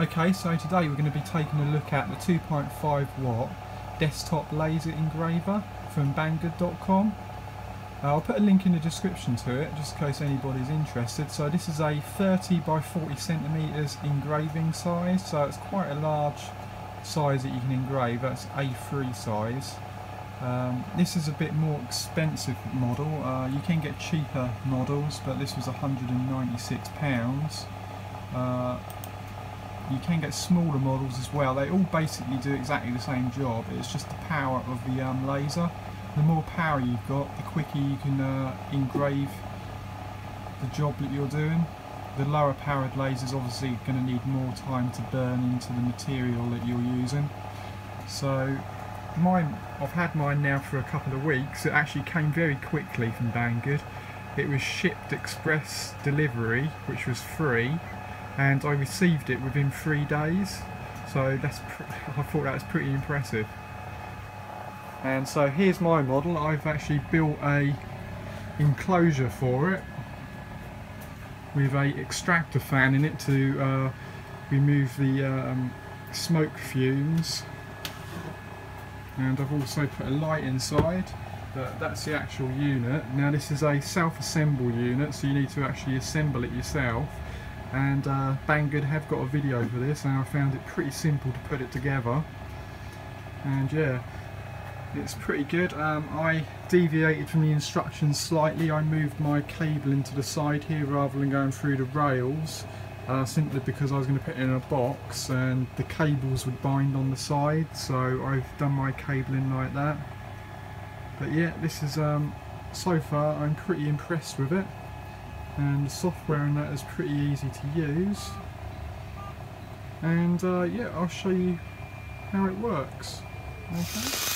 Okay, so today we're going to be taking a look at the 2.5 watt desktop laser engraver from Banggood.com. Uh, I'll put a link in the description to it just in case anybody's interested. So this is a 30 by 40 centimeters engraving size, so it's quite a large size that you can engrave. That's A3 size. Um, this is a bit more expensive model. Uh, you can get cheaper models, but this was 196 pounds. You can get smaller models as well. They all basically do exactly the same job. It's just the power of the um, laser. The more power you've got, the quicker you can uh, engrave the job that you're doing. The lower powered laser is obviously going to need more time to burn into the material that you're using. So mine, I've had mine now for a couple of weeks. It actually came very quickly from Banggood. It was shipped express delivery, which was free and I received it within three days. So that's I thought that was pretty impressive. And so here's my model. I've actually built a enclosure for it with a extractor fan in it to uh, remove the um, smoke fumes. And I've also put a light inside but that's the actual unit. Now this is a self-assemble unit so you need to actually assemble it yourself and uh, Banggood have got a video for this and I found it pretty simple to put it together. And yeah it's pretty good. Um, I deviated from the instructions slightly. I moved my cable into the side here rather than going through the rails uh, simply because I was going to put it in a box and the cables would bind on the side so I've done my cabling like that. But yeah this is um, so far I'm pretty impressed with it and the software in that is pretty easy to use. And uh, yeah I'll show you how it works. Okay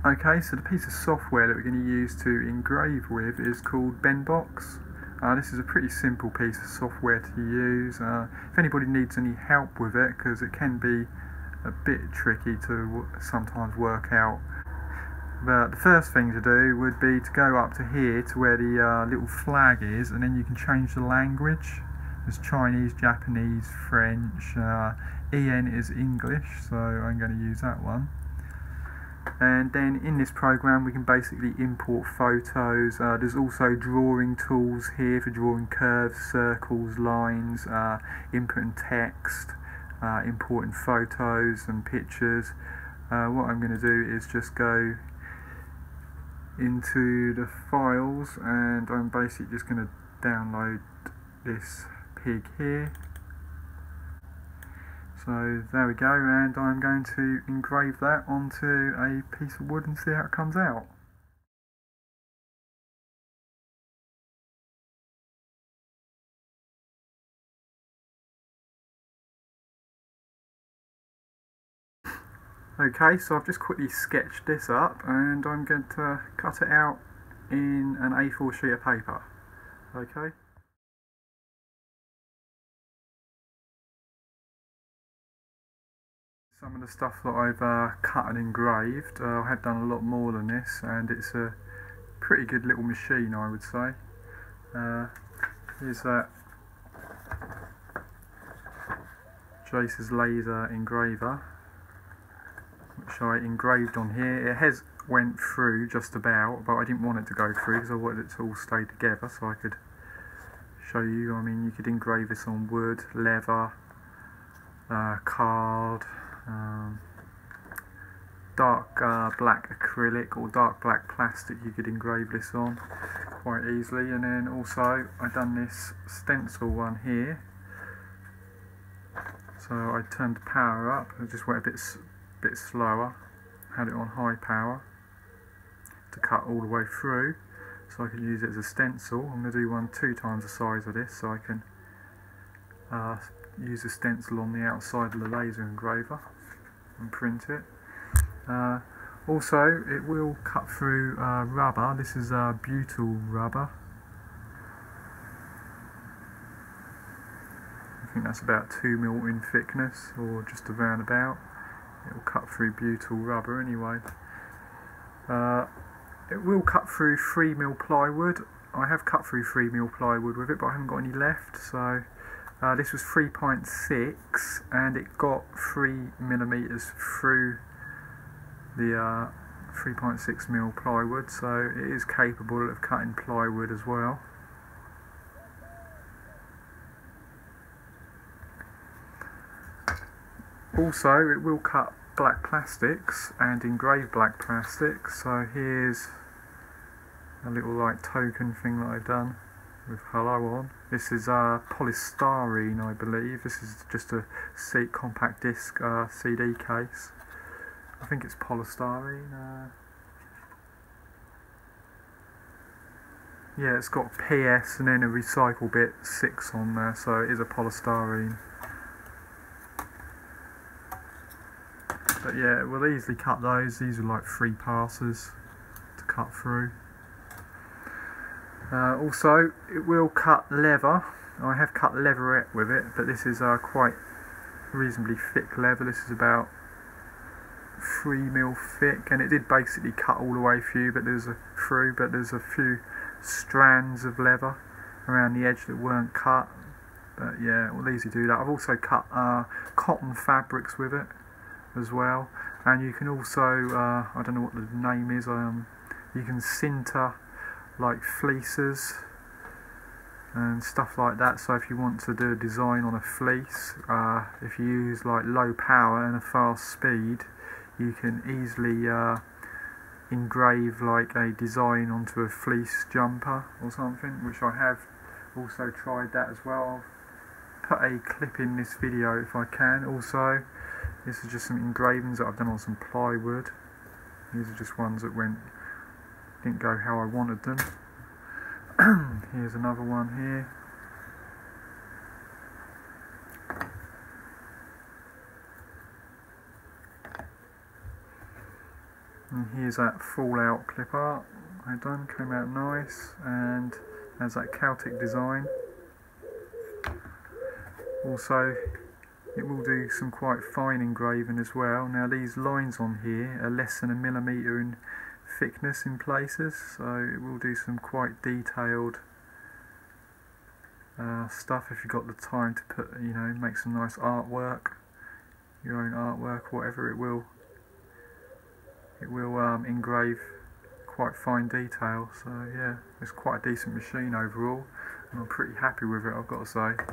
Okay, so the piece of software that we're going to use to engrave with is called Benbox. Uh, this is a pretty simple piece of software to use. Uh, if anybody needs any help with it, because it can be a bit tricky to sometimes work out. But the first thing to do would be to go up to here to where the uh, little flag is, and then you can change the language. There's Chinese, Japanese, French. Uh, EN is English, so I'm going to use that one and then in this program we can basically import photos. Uh, there's also drawing tools here for drawing curves circles lines uh, inputting text uh, importing photos and pictures. Uh, what I'm going to do is just go into the files and I'm basically just going to download this pig here so there we go and I'm going to engrave that onto a piece of wood and see how it comes out. Okay, so I've just quickly sketched this up and I'm going to cut it out in an A4 sheet of paper. Okay. Some of the stuff that I've uh, cut and engraved, uh, I have done a lot more than this and it's a pretty good little machine I would say. Uh, here's that Jace's laser engraver which I engraved on here. It has went through just about but I didn't want it to go through because I wanted it to all stay together so I could show you. I mean you could engrave this on wood, leather, uh, card, um, dark uh, black acrylic or dark black plastic you could engrave this on quite easily. And then also I've done this stencil one here. So I turned the power up. I just went a bit bit slower. Had it on high power to cut all the way through so I can use it as a stencil. I'm going to do one two times the size of this so I can uh, use a stencil on the outside of the laser engraver and print it. Uh, also, it will cut through uh, rubber. This is uh, butyl rubber. I think that's about 2 mil in thickness, or just around about. It will cut through butyl rubber anyway. Uh, it will cut through 3 mil plywood. I have cut through 3 mil plywood with it, but I haven't got any left, so uh, this was 3.6 and it got 3 millimeters through the uh, 3.6 mil plywood so it is capable of cutting plywood as well. Also it will cut black plastics and engrave black plastics so here's a little like token thing that I've done with hello on. This is uh, polystyrene, I believe. This is just a C compact disc uh, CD case. I think it's polystyrene. Uh, yeah, it's got PS and then a recycle bit 6 on there, so it is a polystyrene. But yeah, we'll easily cut those. These are like three passes to cut through. Uh, also, it will cut leather. I have cut leatherette with it, but this is uh, quite reasonably thick leather. This is about 3 mil thick, and it did basically cut all the way through, but there's a through, but there's a few strands of leather around the edge that weren't cut. But yeah, it will easily do that. I've also cut uh, cotton fabrics with it as well, and you can also uh, I don't know what the name is. Um, you can sinter like fleeces and stuff like that. So if you want to do a design on a fleece uh, if you use like low power and a fast speed you can easily uh, engrave like a design onto a fleece jumper or something which I have also tried that as well. I'll put a clip in this video if I can also. This is just some engravings that I've done on some plywood. These are just ones that went didn't go how I wanted them. Here's another one here. And here's that fallout clip art I done, came out nice and has that Celtic design. Also it will do some quite fine engraving as well. Now these lines on here are less than a millimetre in thickness in places so it will do some quite detailed uh, stuff if you've got the time to put you know make some nice artwork your own artwork whatever it will. It will um, engrave quite fine detail so yeah it's quite a decent machine overall and I'm pretty happy with it I've got to say.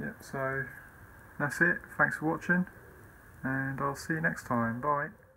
Yep so that's it. Thanks for watching and I'll see you next time. Bye